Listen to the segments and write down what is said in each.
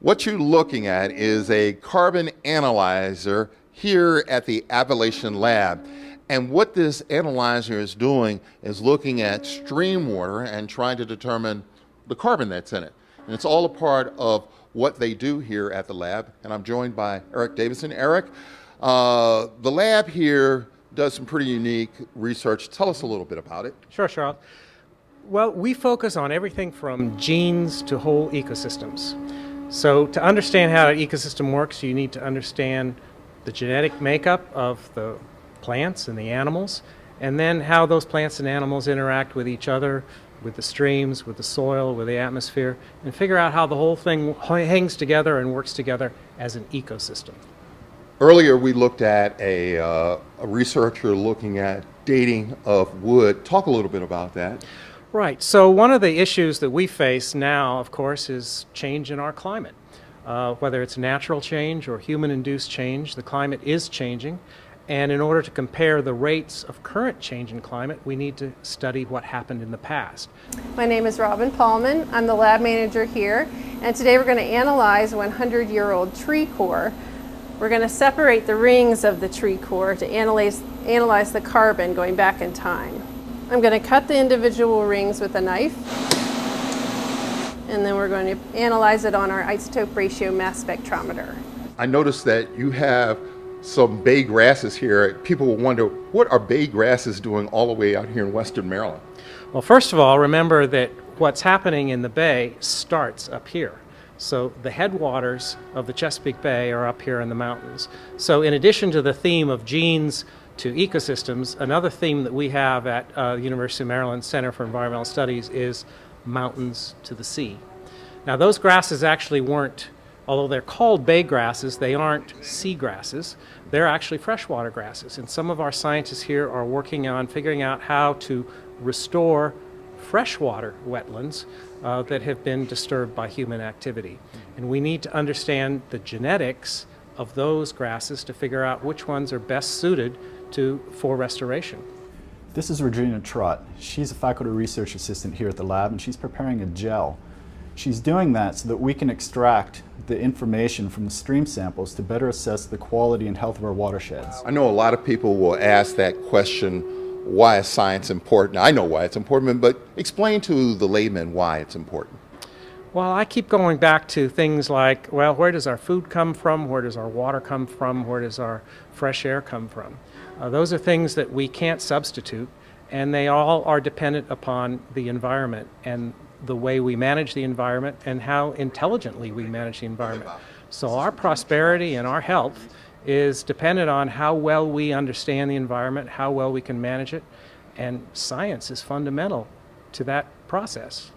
What you're looking at is a carbon analyzer here at the Appalachian Lab. And what this analyzer is doing is looking at stream water and trying to determine the carbon that's in it. And it's all a part of what they do here at the lab. And I'm joined by Eric Davidson. Eric, uh, the lab here does some pretty unique research. Tell us a little bit about it. Sure, Charles. Well, we focus on everything from genes to whole ecosystems. So to understand how an ecosystem works, you need to understand the genetic makeup of the plants and the animals, and then how those plants and animals interact with each other, with the streams, with the soil, with the atmosphere, and figure out how the whole thing hangs together and works together as an ecosystem. Earlier, we looked at a, uh, a researcher looking at dating of wood. Talk a little bit about that. Right. So one of the issues that we face now, of course, is change in our climate. Uh, whether it's natural change or human-induced change, the climate is changing. And in order to compare the rates of current change in climate, we need to study what happened in the past. My name is Robin Paulman. I'm the lab manager here. And today we're going to analyze 100-year-old tree core. We're going to separate the rings of the tree core to analyze, analyze the carbon going back in time. I'm going to cut the individual rings with a knife and then we're going to analyze it on our isotope ratio mass spectrometer. I noticed that you have some bay grasses here. People will wonder, what are bay grasses doing all the way out here in western Maryland? Well, first of all, remember that what's happening in the bay starts up here. So the headwaters of the Chesapeake Bay are up here in the mountains. So in addition to the theme of genes to ecosystems, another theme that we have at uh, University of Maryland Center for Environmental Studies is mountains to the sea. Now those grasses actually weren't, although they're called bay grasses, they aren't sea grasses. They're actually freshwater grasses. And some of our scientists here are working on figuring out how to restore freshwater wetlands uh, that have been disturbed by human activity. And we need to understand the genetics of those grasses to figure out which ones are best suited to, for restoration. This is Regina Trott. She's a faculty research assistant here at the lab and she's preparing a gel. She's doing that so that we can extract the information from the stream samples to better assess the quality and health of our watersheds. I know a lot of people will ask that question, why is science important? I know why it's important, but explain to the layman why it's important. Well, I keep going back to things like, well, where does our food come from? Where does our water come from? Where does our fresh air come from? Uh, those are things that we can't substitute, and they all are dependent upon the environment and the way we manage the environment and how intelligently we manage the environment. So our prosperity and our health is dependent on how well we understand the environment, how well we can manage it, and science is fundamental to that process.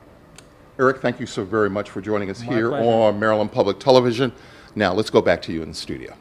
Eric, thank you so very much for joining us My here pleasure. on Maryland Public Television. Now let's go back to you in the studio.